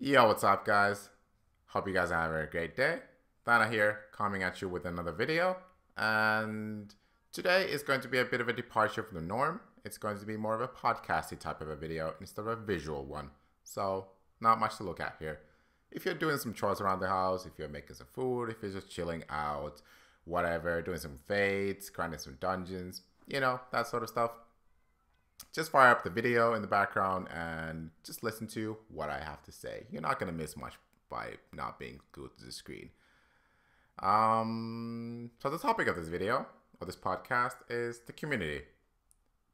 Yo, what's up, guys? Hope you guys are having a great day. Thana here, coming at you with another video. And today is going to be a bit of a departure from the norm. It's going to be more of a podcasty type of a video instead of a visual one. So, not much to look at here. If you're doing some chores around the house, if you're making some food, if you're just chilling out, whatever, doing some FATEs, grinding some dungeons, you know, that sort of stuff just fire up the video in the background and just listen to what I have to say. You're not going to miss much by not being glued to the screen. Um, so the topic of this video or this podcast is the community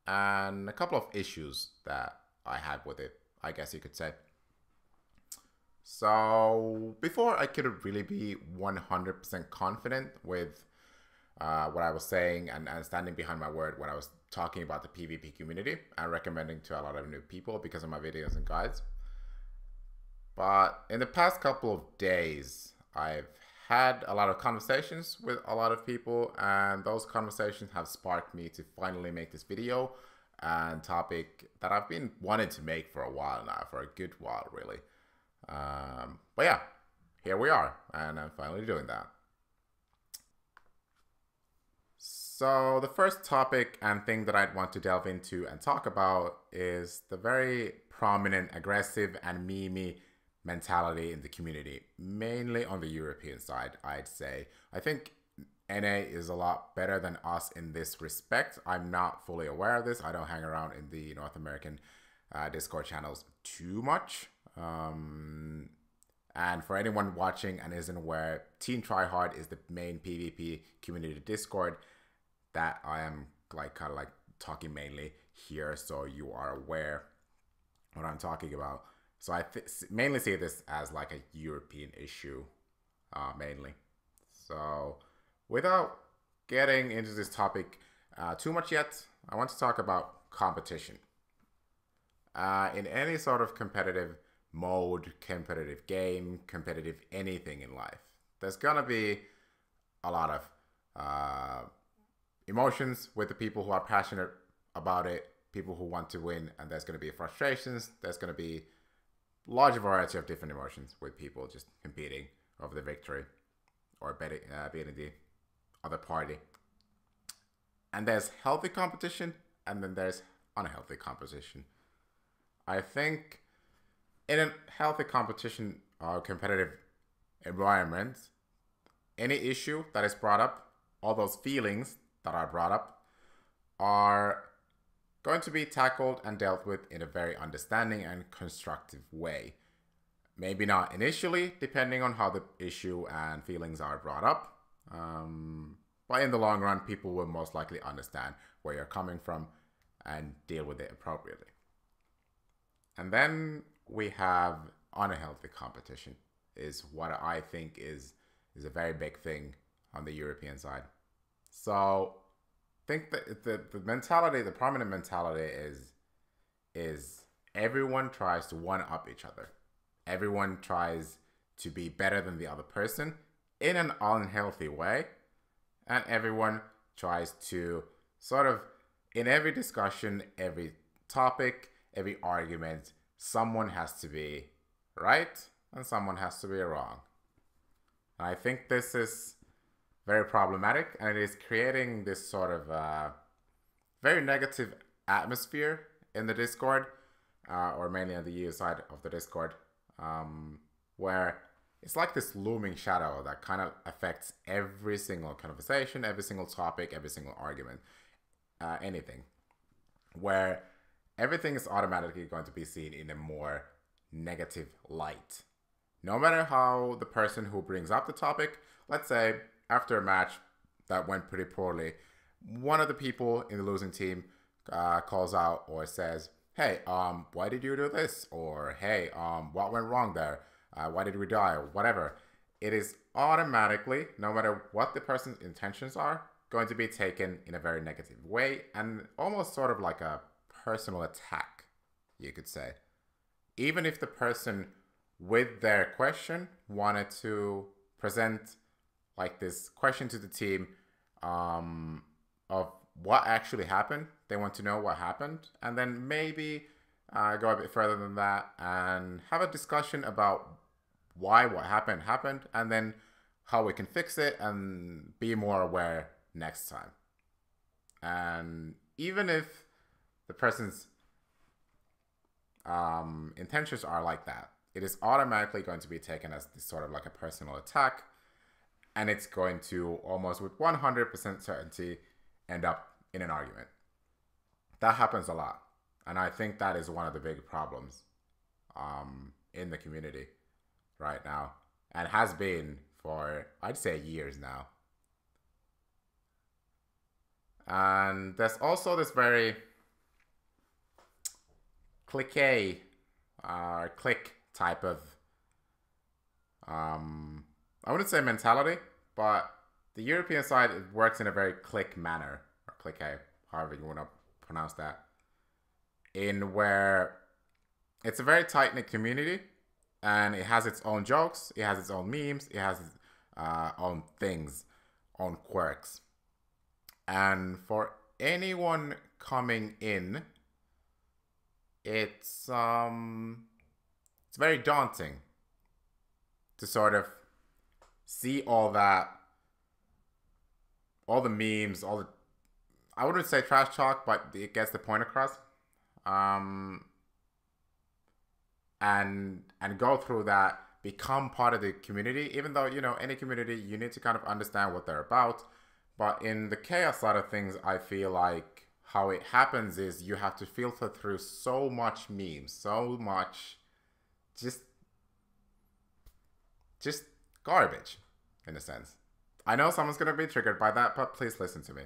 and a couple of issues that I have with it, I guess you could say. So before I could really be 100% confident with uh, what I was saying and, and standing behind my word when I was talking about the PvP community and recommending to a lot of new people because of my videos and guides. But in the past couple of days, I've had a lot of conversations with a lot of people, and those conversations have sparked me to finally make this video and topic that I've been wanting to make for a while now, for a good while, really. Um, but yeah, here we are, and I'm finally doing that. So, the first topic and thing that I'd want to delve into and talk about is the very prominent, aggressive, and memey mentality in the community, mainly on the European side, I'd say. I think NA is a lot better than us in this respect. I'm not fully aware of this. I don't hang around in the North American uh, Discord channels too much. Um, and for anyone watching and isn't aware, Team Tryhard is the main PvP community Discord that I am like kind of like talking mainly here, so you are aware what I'm talking about. So I th- mainly see this as like a European issue, uh, mainly. So without getting into this topic uh, too much yet, I want to talk about competition. Uh, in any sort of competitive mode, competitive game, competitive anything in life, there's gonna be a lot of uh, emotions with the people who are passionate about it, people who want to win, and there's going to be frustrations. There's going to be large variety of different emotions with people just competing over the victory or betting, uh, beating the other party. And there's healthy competition, and then there's unhealthy competition. I think in a healthy competition or competitive environment, any issue that is brought up, all those feelings that are brought up are going to be tackled and dealt with in a very understanding and constructive way. Maybe not initially, depending on how the issue and feelings are brought up. Um, but in the long run, people will most likely understand where you're coming from and deal with it appropriately. And then we have unhealthy competition, is what I think is is a very big thing on the European side. So think that the, the mentality, the prominent mentality is is everyone tries to one up each other. Everyone tries to be better than the other person in an unhealthy way. And everyone tries to sort of in every discussion, every topic, every argument, someone has to be right and someone has to be wrong. I think this is very problematic, and it is creating this sort of uh, very negative atmosphere in the Discord, uh, or mainly on the EU side of the Discord, um, where it's like this looming shadow that kind of affects every single conversation, every single topic, every single argument, uh, anything, where everything is automatically going to be seen in a more negative light. No matter how the person who brings up the topic, let's say after a match that went pretty poorly, one of the people in the losing team uh, calls out or says, "Hey, um, why did you do this?" Or "Hey, um, what went wrong there? Uh, why did we die?" Or whatever. It is automatically, no matter what the person's intentions are, going to be taken in a very negative way and almost sort of like a personal attack, you could say. Even if the person with their question wanted to present like this question to the team um, of what actually happened. They want to know what happened, and then maybe uh, go a bit further than that and have a discussion about why what happened happened and then how we can fix it and be more aware next time. And even if the person's um, intentions are like that, it is automatically going to be taken as this sort of like a personal attack. And it's going to almost with 100% certainty end up in an argument. That happens a lot. And I think that is one of the big problems um, in the community right now and has been for, I'd say, years now. And there's also this very cliquey uh, click type of, um, I wouldn't say mentality, but the European side works in a very click manner, or cliquey, however you want to pronounce that, in where it's a very tight knit community and it has its own jokes, it has its own memes, it has its uh, own things, own quirks. And for anyone coming in, it's um it's very daunting to sort of see all that all the memes, all the I wouldn't say trash talk, but it gets the point across. Um and and go through that, become part of the community, even though, you know, any community you need to kind of understand what they're about but in the chaos side of things, I feel like how it happens is you have to filter through so much memes, so much just just garbage in a sense. I know someone's going to be triggered by that, but please listen to me.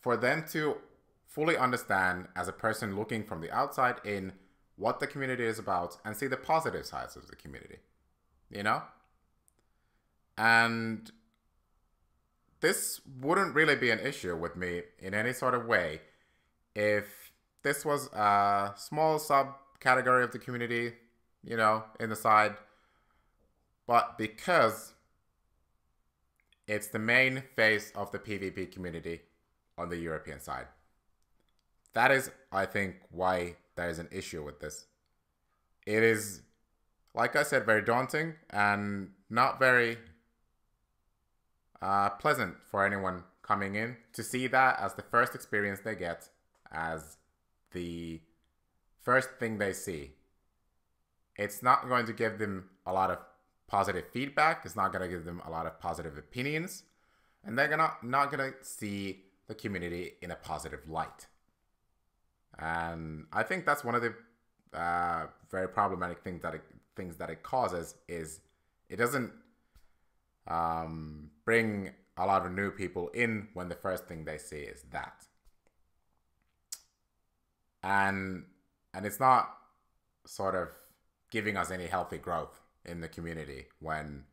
For them to fully understand as a person looking from the outside in what the community is about and see the positive sides of the community. You know? And this wouldn't really be an issue with me in any sort of way if this was a small subcategory of the community, you know, in the side. But because it's the main face of the PvP community on the European side. That is, I think, why there is an issue with this. It is, like I said, very daunting and not very uh, pleasant for anyone coming in to see that as the first experience they get, as the first thing they see. It's not going to give them a lot of positive feedback. It's not going to give them a lot of positive opinions. And they're gonna, not going to see the community in a positive light. And I think that's one of the uh, very problematic things that it, things that it causes is it doesn't um, bring a lot of new people in when the first thing they see is that. And and it's not sort of giving us any healthy growth in the community when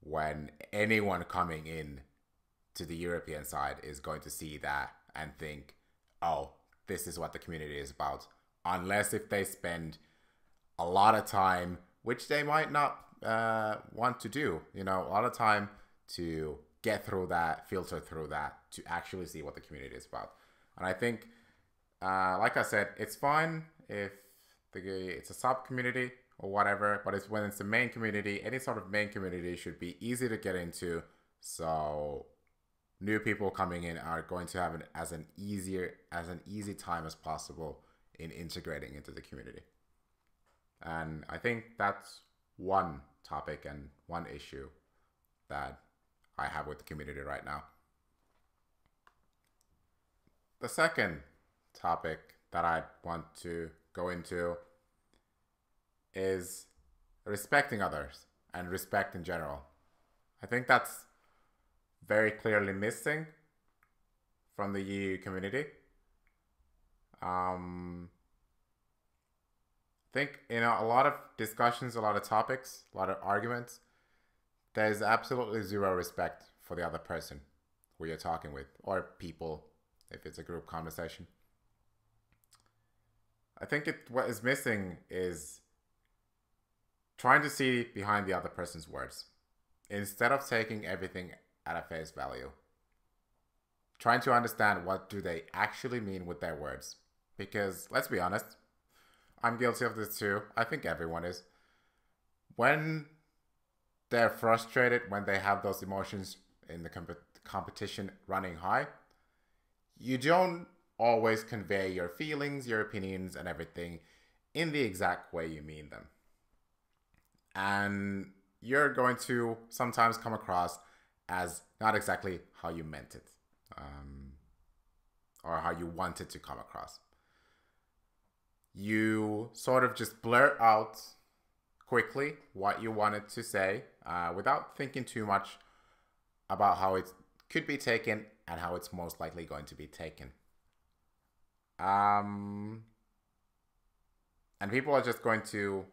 when anyone coming in to the European side is going to see that and think, oh, this is what the community is about. Unless if they spend a lot of time, which they might not uh, want to do, you know, a lot of time to get through that, filter through that, to actually see what the community is about. And I think, uh, like I said, it's fine if the it's a sub community or whatever, but it's when it's the main community. Any sort of main community should be easy to get into, so new people coming in are going to have an as an easier as an easy time as possible in integrating into the community. And I think that's one topic and one issue that I have with the community right now. The second topic that I want to go into is respecting others and respect in general. I think that's very clearly missing from the EU community. Um, I think you know a lot of discussions, a lot of topics, a lot of arguments there's absolutely zero respect for the other person who you're talking with or people if it's a group conversation. I think it what is missing is trying to see behind the other person's words instead of taking everything at a face value. Trying to understand what do they actually mean with their words because let's be honest, I'm guilty of this too. I think everyone is. When they're frustrated, when they have those emotions in the comp- competition running high, you don't always convey your feelings, your opinions, and everything in the exact way you mean them. And you're going to sometimes come across as not exactly how you meant it um, or how you wanted to come across. You sort of just blurt out quickly what you wanted to say uh, without thinking too much about how it could be taken and how it's most likely going to be taken. Um, and people are just going to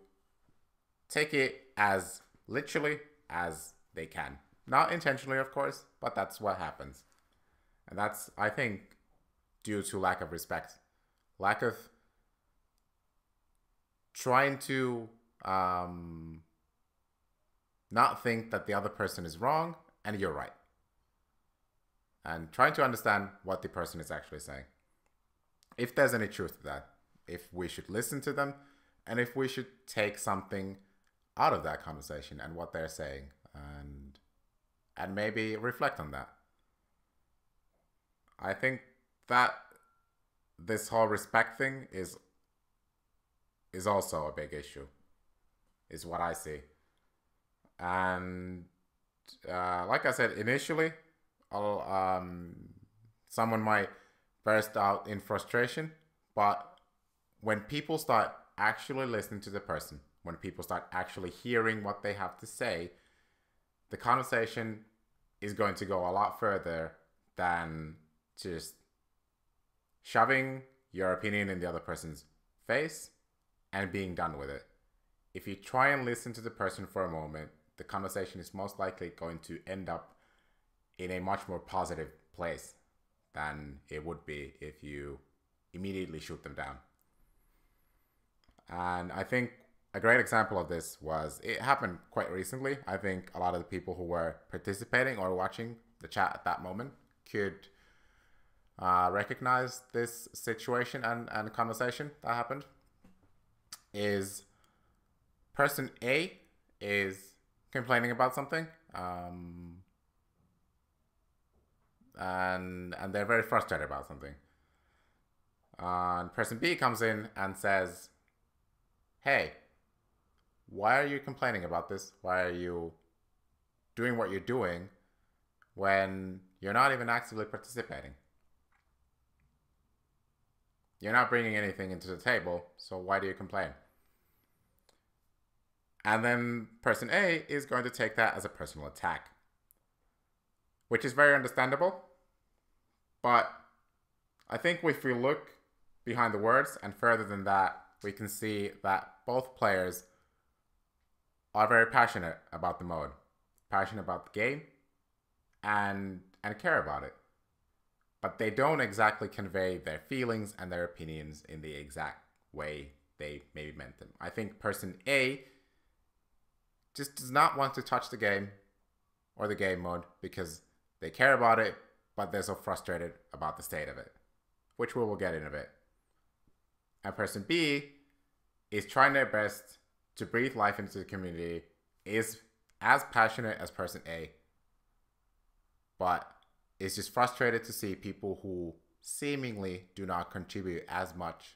take it as literally as they can. Not intentionally, of course, but that's what happens. And that's, I think, due to lack of respect, lack of trying to um, not think that the other person is wrong and you're right. And trying to understand what the person is actually saying. If there's any truth to that, if we should listen to them, and if we should take something out of that conversation and what they're saying and and maybe reflect on that. I think that this whole respect thing is is also a big issue. Is what I see. And uh, like I said initially, um, someone might burst out in frustration, but when people start actually listening to the person, when people start actually hearing what they have to say, the conversation is going to go a lot further than just shoving your opinion in the other person's face and being done with it. If you try and listen to the person for a moment, the conversation is most likely going to end up in a much more positive place than it would be if you immediately shoot them down. And I think a great example of this was it happened quite recently. I think a lot of the people who were participating or watching the chat at that moment could uh, recognize this situation and, and conversation that happened. Is person A is complaining about something, um, and and they're very frustrated about something. Uh, and person B comes in and says, "Hey, why are you complaining about this? Why are you doing what you're doing when you're not even actively participating? You're not bringing anything into the table, so why do you complain? And then person A is going to take that as a personal attack, which is very understandable. But I think if we look behind the words and further than that, we can see that both players are very passionate about the mode, passionate about the game, and and care about it. But they don't exactly convey their feelings and their opinions in the exact way they maybe meant them. I think person A just does not want to touch the game or the game mode because they care about it, but they're so frustrated about the state of it, which we will get in a bit. And person B is trying their best to breathe life into the community is as passionate as person A, but is just frustrated to see people who seemingly do not contribute as much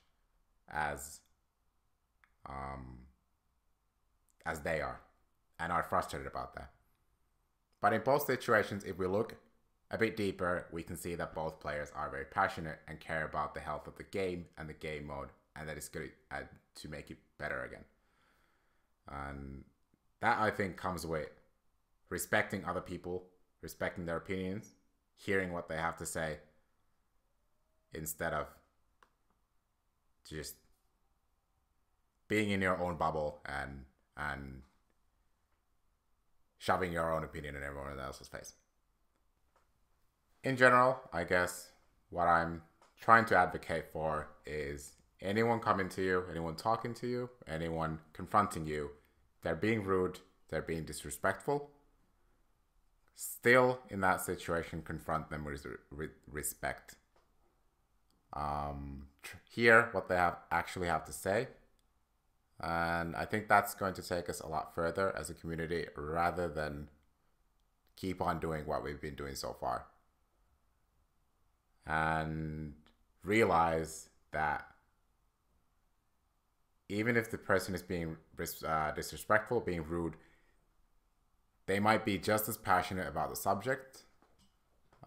as um, as they are and are frustrated about that. But in both situations, if we look a bit deeper, we can see that both players are very passionate and care about the health of the game and the game mode, and that it's good uh, to make it better again. And that I think comes with respecting other people, respecting their opinions, hearing what they have to say instead of just being in your own bubble and and shoving your own opinion in everyone else's face. In general, I guess what I'm trying to advocate for is anyone coming to you, anyone talking to you, anyone confronting you, they're being rude, they're being disrespectful. Still, in that situation, confront them with respect. Um, hear what they have actually have to say, And I think that's going to take us a lot further as a community rather than keep on doing what we've been doing so far. And realize that even if the person is being uh, disrespectful, being rude, they might be just as passionate about the subject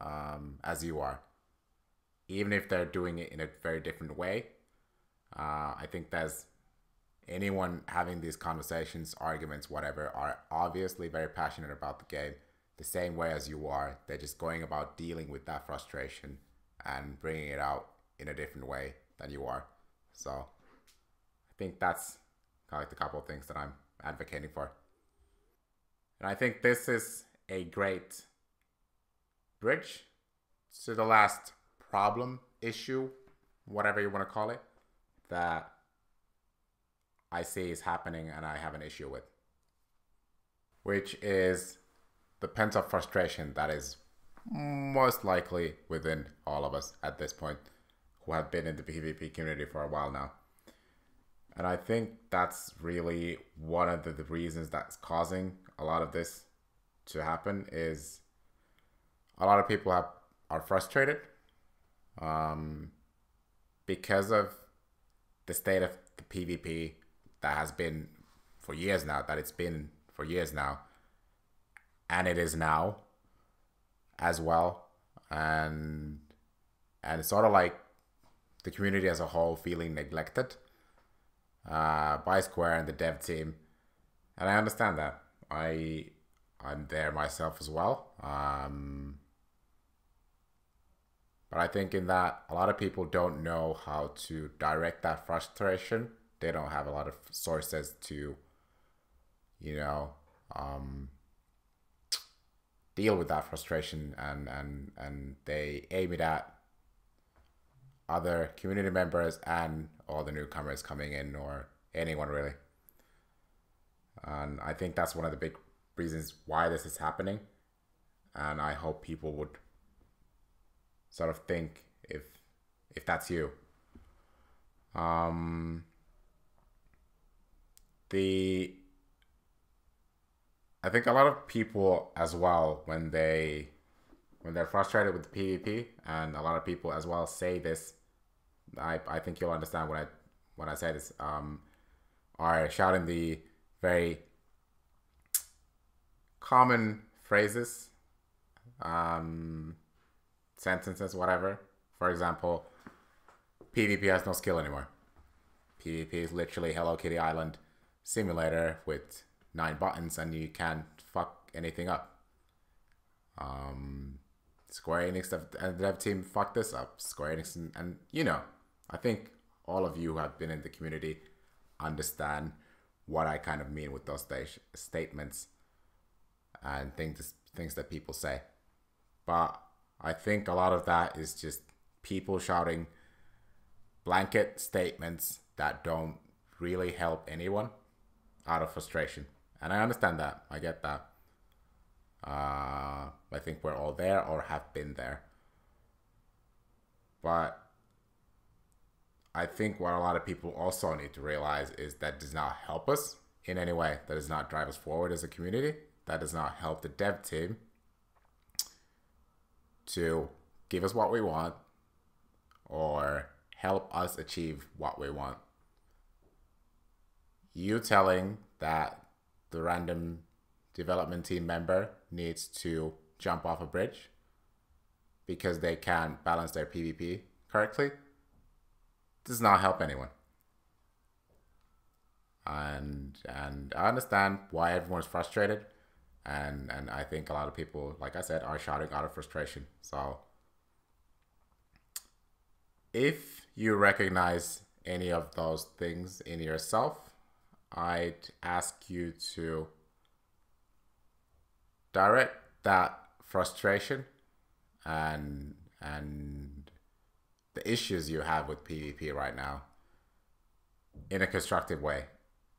um, as you are, even if they're doing it in a very different way. Uh, I think there's anyone having these conversations, arguments, whatever, are obviously very passionate about the game the same way as you are. They're just going about dealing with that frustration and bringing it out in a different way than you are. So think that's kind of like the couple of things that I'm advocating for. And I think this is a great bridge to the last problem, issue, whatever you want to call it, that I see is happening and I have an issue with, which is the pent up frustration that is most likely within all of us at this point who have been in the PvP community for a while now. And I think that's really one of the, the reasons that's causing a lot of this to happen is a lot of people have are frustrated um, because of the state of the PvP that has been for years now, that it's been for years now. And it is now as well. And and it's sort of like the community as a whole feeling neglected uh, by Square and the dev team, and I understand that. I I'm there myself as well. Um, but I think in that a lot of people don't know how to direct that frustration. They don't have a lot of sources to, you know, um, deal with that frustration and and and they aim it at other community members and all the newcomers coming in or anyone really and i think that's one of the big reasons why this is happening and i hope people would sort of think if if that's you um the I think a lot of people as well when they when they're frustrated with the PvP, and a lot of people as well say this. I I think you'll understand when I when I say this. Um, are shouting the very common phrases, um, sentences, whatever. For example, PvP has no skill anymore. PvP is literally Hello Kitty Island simulator with nine buttons and you can't fuck anything up. Um, Square Enix and the dev team fucked this up. Square Enix and, and you know, I think all of you who have been in the community understand what I kind of mean with those statements and things things that people say. But I think a lot of that is just people shouting blanket statements that don't really help anyone out of frustration. And I understand that. I get that. Uh, I think we're all there or have been there. But I think what a lot of people also need to realize is that does not help us in any way. That does not drive us forward as a community. That does not help the dev team to give us what we want or help us achieve what we want. You telling that the random development team member needs to jump off a bridge because they can't balance their PvP correctly does not help anyone. And and I understand why everyone's frustrated and and I think a lot of people, like I said, are shouting out of frustration. So if you recognize any of those things in yourself, I'd ask you to direct that frustration and and the issues you have with PvP right now in a constructive way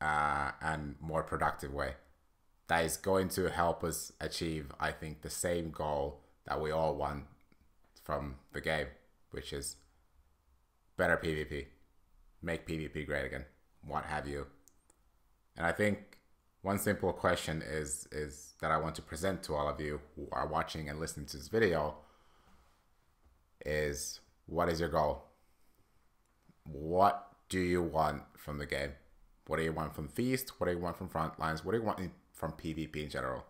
uh, and more productive way that is going to help us achieve I think the same goal that we all want from the game which is better PvP make PvP great again what have you. And I think one simple question is is that I want to present to all of you who are watching and listening to this video is what is your goal? What do you want from the game? What do you want from Feast? What do you want from Frontlines? What do you want from PvP in general?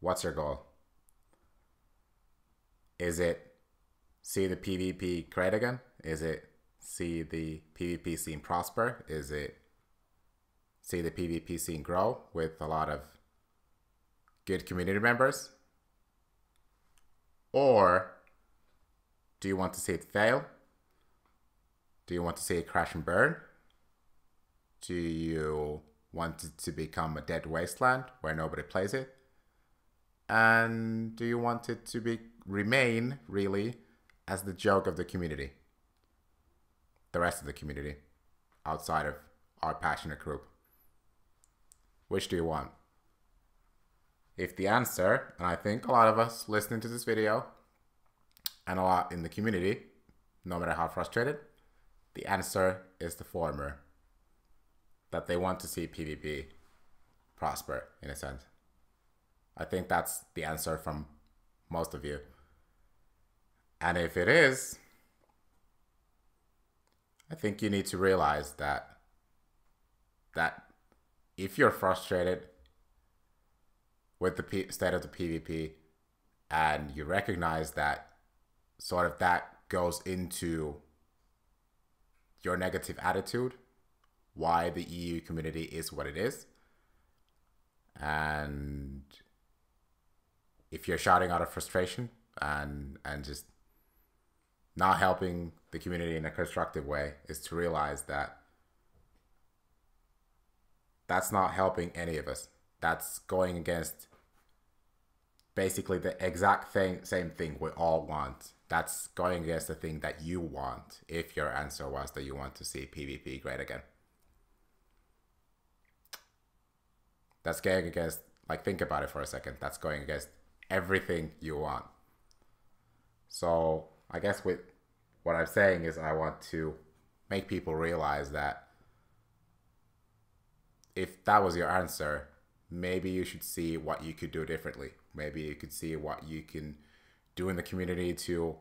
What's your goal? Is it see the PvP great again? Is it see the PvP scene prosper? Is it see the PvP scene grow with a lot of good community members? Or do you want to see it fail? Do you want to see it crash and burn? Do you want it to become a dead wasteland where nobody plays it? And do you want it to be remain really as the joke of the community? The rest of the community outside of our passionate group. Which do you want? If the answer, and I think a lot of us listening to this video and a lot in the community, no matter how frustrated, the answer is the former. That they want to see PvP prosper in a sense. I think that's the answer from most of you. And if it is, I think you need to realize that that if you're frustrated with the P- state of the PvP and you recognize that sort of that goes into your negative attitude, why the EU community is what it is. And if you're shouting out of frustration and and just not helping the community in a constructive way is to realize that that's not helping any of us. That's going against basically the exact thing, same thing we all want. That's going against the thing that you want if your answer was that you want to see PvP great again. That's going against, like, think about it for a second. That's going against everything you want. So, I guess with what I'm saying is, I want to make people realize that if that was your answer, maybe you should see what you could do differently. Maybe you could see what you can do in the community to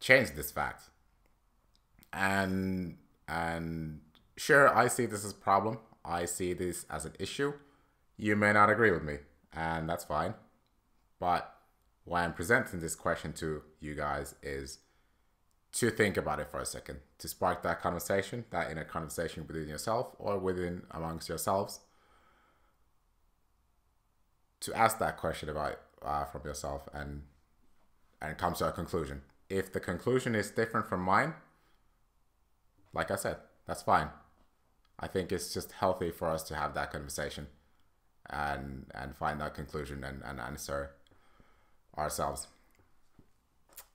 change this fact. And and sure, I see this as a problem. I see this as an issue. You may not agree with me, and that's fine. But why I'm presenting this question to you guys is to think about it for a second, to spark that conversation, that inner conversation within yourself or within amongst yourselves, to ask that question about uh, from yourself and and come to a conclusion. If the conclusion is different from mine, like I said, that's fine. I think it's just healthy for us to have that conversation and and find that conclusion and, and answer ourselves.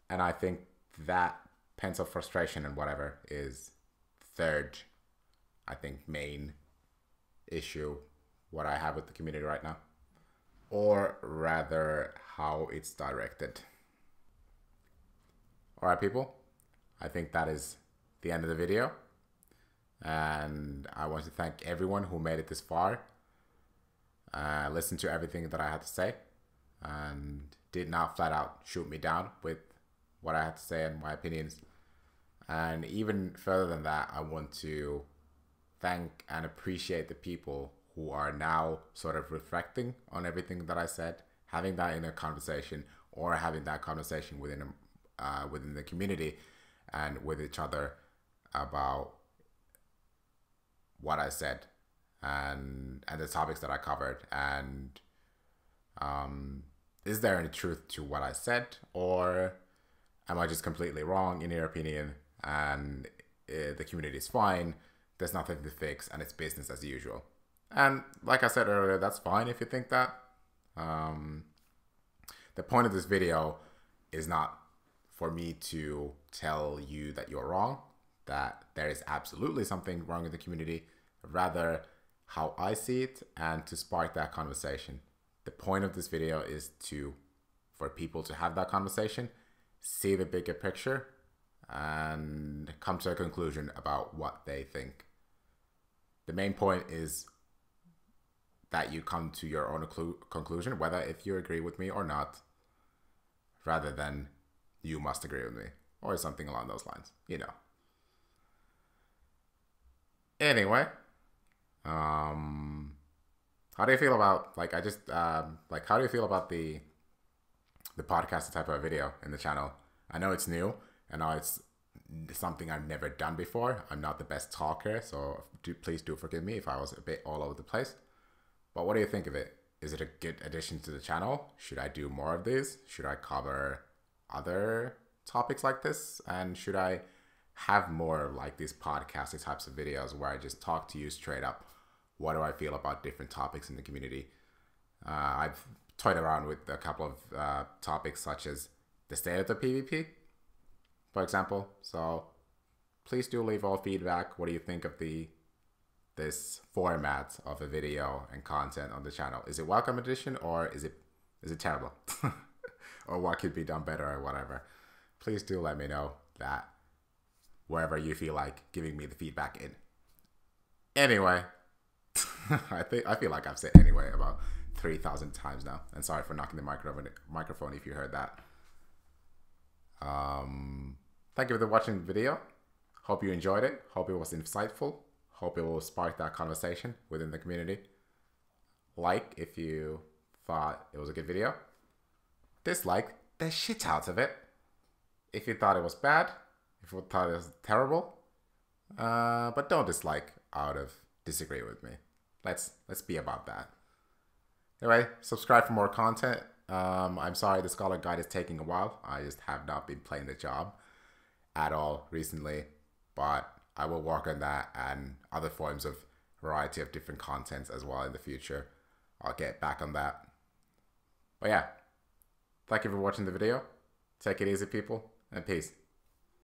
And I think that pent up frustration and whatever is third, I think, main issue what I have with the community right now, or rather how it's directed. All right, people, I think that is the end of the video. And I want to thank everyone who made it this far, uh, listened to everything that I had to say, and did not flat out shoot me down with what I had to say and my opinions. And even further than that, I want to thank and appreciate the people who are now sort of reflecting on everything that I said, having that in a conversation or having that conversation within a, uh, within the community and with each other about what I said and and the topics that I covered and um, is there any truth to what I said or am I just completely wrong in your opinion and uh, the community is fine. There's nothing to fix, and it's business as usual. And like I said earlier, that's fine if you think that. Um, the point of this video is not for me to tell you that you're wrong, that there is absolutely something wrong in the community, rather how I see it and to spark that conversation. The point of this video is to for people to have that conversation, see the bigger picture and come to a conclusion about what they think. The main point is that you come to your own conclusion, whether if you agree with me or not, rather than you must agree with me or something along those lines, you know. Anyway, um, how do you feel about like I just um, like how do you feel about the the podcast type of video in the channel? I know it's new and now it's something I've never done before. I'm not the best talker, so do, please do forgive me if I was a bit all over the place. But what do you think of it? Is it a good addition to the channel? Should I do more of these? Should I cover other topics like this? And should I have more like these podcasting types of videos where I just talk to you straight up? What do I feel about different topics in the community? Uh, I've toyed around with a couple of uh, topics such as the state of the PvP, for example. So please do leave all feedback. What do you think of the this format of a video and content on the channel? Is it welcome edition or is it is it terrible? or what could be done better or whatever? Please do let me know that wherever you feel like giving me the feedback in. Anyway, I think I feel like I've said anyway about three thousand times now. And sorry for knocking the microphone microphone if you heard that. Um, thank you for watching the video. Hope you enjoyed it. Hope it was insightful. Hope it will spark that conversation within the community. Like if you thought it was a good video. Dislike the shit out of it. If you thought it was bad, if you thought it was terrible, uh, but don't dislike out of disagree with me. Let's let's be about that. Anyway, subscribe for more content. Um, I'm sorry the Scholar Guide is taking a while. I just have not been playing the job at all recently, but I will work on that and other forms of variety of different contents as well in the future. I'll get back on that. But yeah, thank you for watching the video. Take it easy, people, and peace.